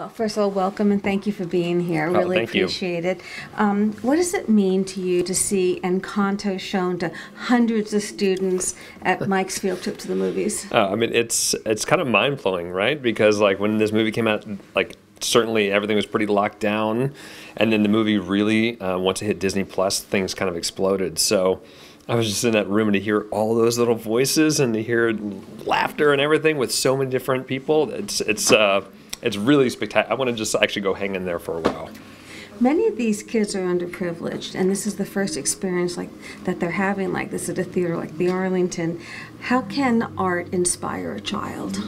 Well, first of all, welcome and thank you for being here. Oh, Really thank you. appreciate it. Um, what does it mean to you to see Encanto shown to hundreds of students at Mike's field trip to the movies? Uh, I mean, it's it's kind of mind blowing, right? Because like when this movie came out, like certainly everything was pretty locked down, and then the movie really uh, once it hit Disney Plus, things kind of exploded. So. I was just in that room and to hear all those little voices and to hear laughter and everything with so many different people. It's it's uh, it's really spectacular. I want to just actually go hang in there for a while. Many of these kids are underprivileged, and this is the first experience like that they're having like this at a theater like the Arlington. How can art inspire a child?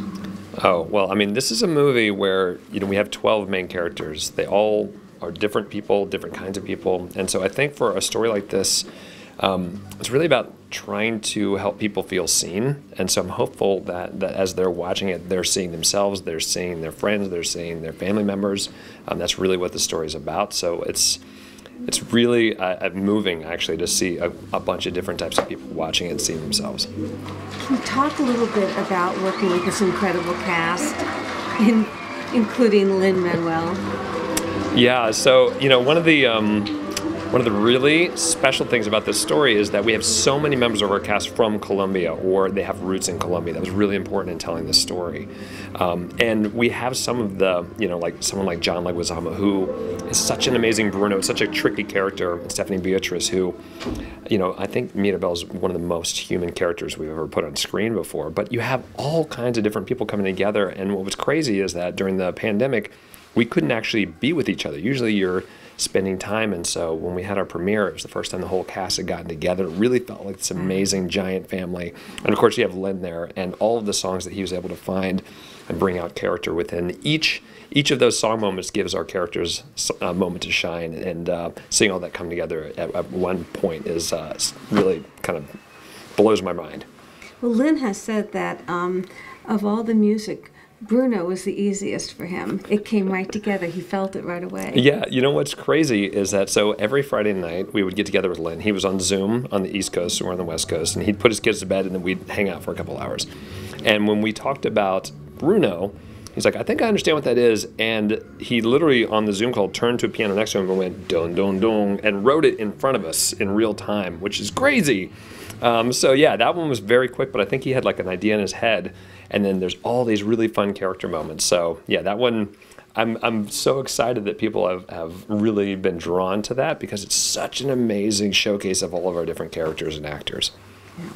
Oh, well, I mean, this is a movie where, you know, we have 12 main characters. They all are different people, different kinds of people. And so I think for a story like this, um, it's really about trying to help people feel seen. And so I'm hopeful that, that as they're watching it, they're seeing themselves, they're seeing their friends, they're seeing their family members. Um, that's really what the story is about. So it's it's really uh, uh, moving actually to see a, a bunch of different types of people watching it and seeing themselves. Can you talk a little bit about working with this incredible cast, in, including Lin-Manuel? Yeah, so you know one of the um, one of the really special things about this story is that we have so many members of our cast from Colombia, or they have roots in Colombia. That was really important in telling this story. Um, and we have some of the, you know, like someone like John Leguizamo, who is such an amazing Bruno, such a tricky character. Stephanie Beatriz, who, you know, I think Mirabel is one of the most human characters we've ever put on screen before. But you have all kinds of different people coming together. And what was crazy is that during the pandemic, we couldn't actually be with each other. Usually you're spending time, and so when we had our premiere, it was the first time the whole cast had gotten together. It really felt like this amazing giant family. And of course, you have Lin there, and all of the songs that he was able to find and bring out character within each. Each of those song moments gives our characters a moment to shine, and uh, seeing all that come together at, at one point is uh, really kind of blows my mind. Well, Lin has said that um, of all the music, Bruno was the easiest for him. It came right together. He felt it right away. Yeah, you know what's crazy is that so every Friday night we would get together with Lin. He was on Zoom on the East Coast we're on the West Coast, and he'd put his kids to bed and then we'd hang out for a couple hours. And when we talked about Bruno, he's like, I think I understand what that is. And he literally on the Zoom call turned to a piano next to him and went don don don and wrote it in front of us in real time, which is crazy. Um, so yeah, that one was very quick, but I think he had like an idea in his head, and then there's all these really fun character moments. So yeah, that one, I'm I'm so excited that people have have really been drawn to that because it's such an amazing showcase of all of our different characters and actors.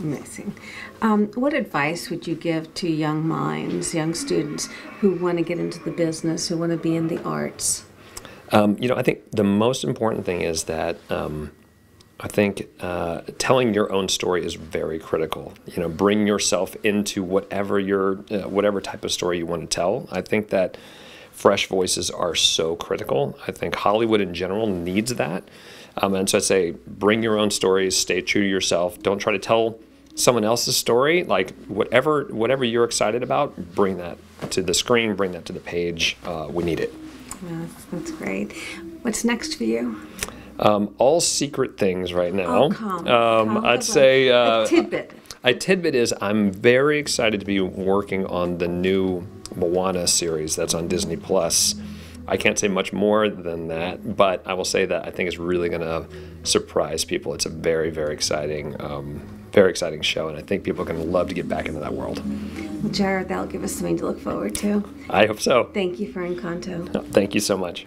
Amazing. Um, what advice would you give to young minds, young students who want to get into the business, who want to be in the arts? Um, you know, I think the most important thing is that um, I think uh, telling your own story is very critical. You know, bring yourself into whatever your uh, whatever type of story you want to tell. I think that fresh voices are so critical. I think Hollywood in general needs that. Um, and so I'd say, bring your own stories. Stay true to yourself. Don't try to tell someone else's story. Like whatever whatever you're excited about, bring that to the screen. Bring that to the page. Uh, we need it. Yes, that's great. What's next for you? Um, all secret things right now. Oh, come. Um, come I'd say uh, a tidbit. A tidbit is I'm very excited to be working on the new Moana series that's on Disney Plus. I can't say much more than that, but I will say that I think it's really going to surprise people. It's a very, very exciting, um, very exciting show, and I think people are going to love to get back into that world. Well, Jared, that'll give us something to look forward to. I hope so. Thank you for Encanto. Thank you so much.